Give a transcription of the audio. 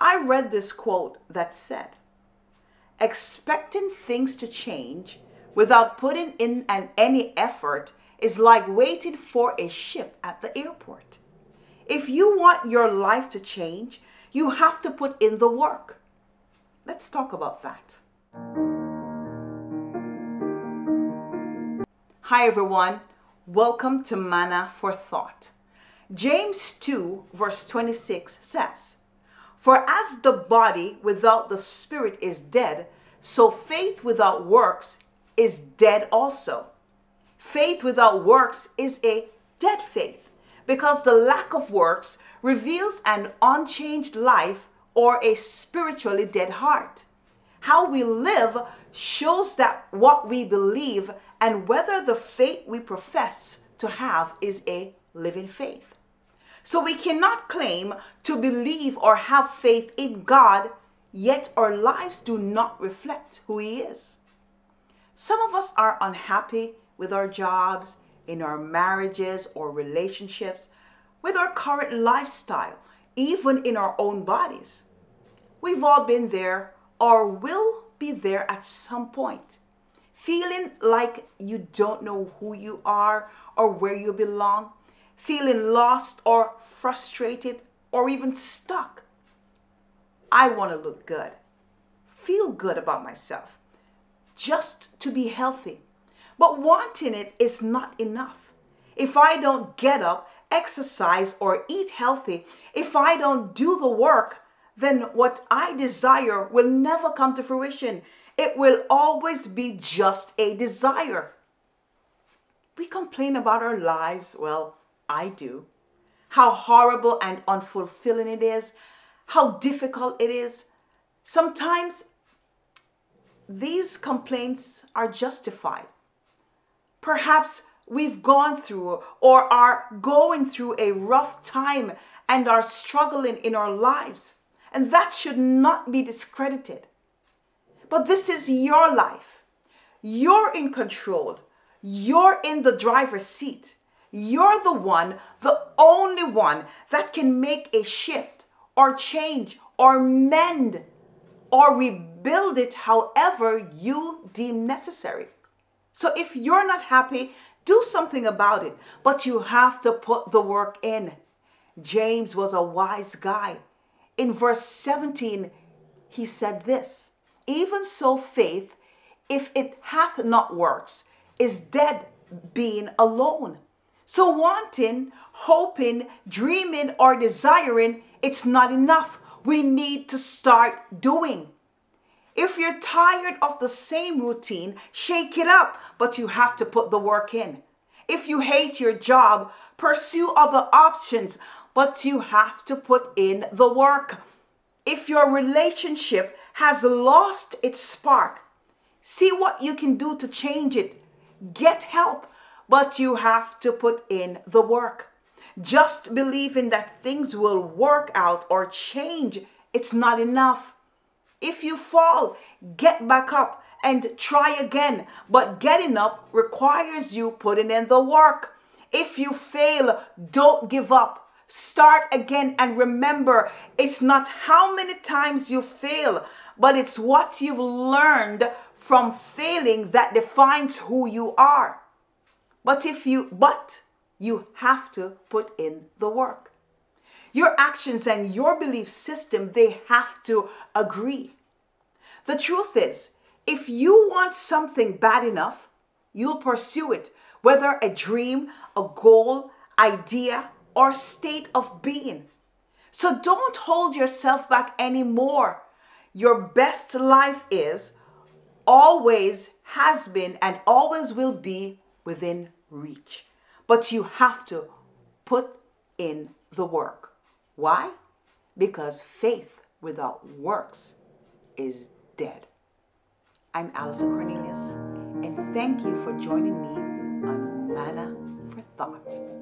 I read this quote that said, Expecting things to change without putting in an, any effort is like waiting for a ship at the airport. If you want your life to change, you have to put in the work. Let's talk about that. Hi, everyone. Welcome to Manna for Thought. James 2, verse 26 says, For as the body without the spirit is dead, so faith without works is dead also. Faith without works is a dead faith because the lack of works reveals an unchanged life or a spiritually dead heart. How we live shows that what we believe and whether the faith we profess to have is a living faith. So we cannot claim to believe or have faith in God, yet our lives do not reflect who He is. Some of us are unhappy with our jobs, in our marriages or relationships, with our current lifestyle, even in our own bodies. We've all been there or will be there at some point. Feeling like you don't know who you are or where you belong, feeling lost or frustrated or even stuck. I want to look good, feel good about myself, just to be healthy. But wanting it is not enough. If I don't get up, exercise, or eat healthy, if I don't do the work, then what I desire will never come to fruition. It will always be just a desire. We complain about our lives, well, I do. How horrible and unfulfilling it is, how difficult it is. Sometimes these complaints are justified. Perhaps we've gone through or are going through a rough time and are struggling in our lives, and that should not be discredited. But this is your life. You're in control. You're in the driver's seat. You're the one, the only one that can make a shift or change or mend or rebuild it however you deem necessary. So if you're not happy, do something about it, but you have to put the work in. James was a wise guy. In verse 17, he said this Even so, faith, if it hath not works, is dead being alone. So, wanting, hoping, dreaming, or desiring, it's not enough. We need to start doing. If you're tired of the same routine, shake it up, but you have to put the work in. If you hate your job, pursue other options, but you have to put in the work. If your relationship has lost its spark, see what you can do to change it. Get help but you have to put in the work. Just believing that things will work out or change, it's not enough. If you fall, get back up and try again. But getting up requires you putting in the work. If you fail, don't give up. Start again and remember it's not how many times you fail, but it's what you've learned from failing that defines who you are. But if you, but you have to put in the work. Your actions and your belief system, they have to agree. The truth is, if you want something bad enough, you'll pursue it, whether a dream, a goal, idea, or state of being. So don't hold yourself back anymore. Your best life is, always has been, and always will be within reach. But you have to put in the work. Why? Because faith without works is dead. I'm Allison Cornelius, and thank you for joining me on Manna for Thought.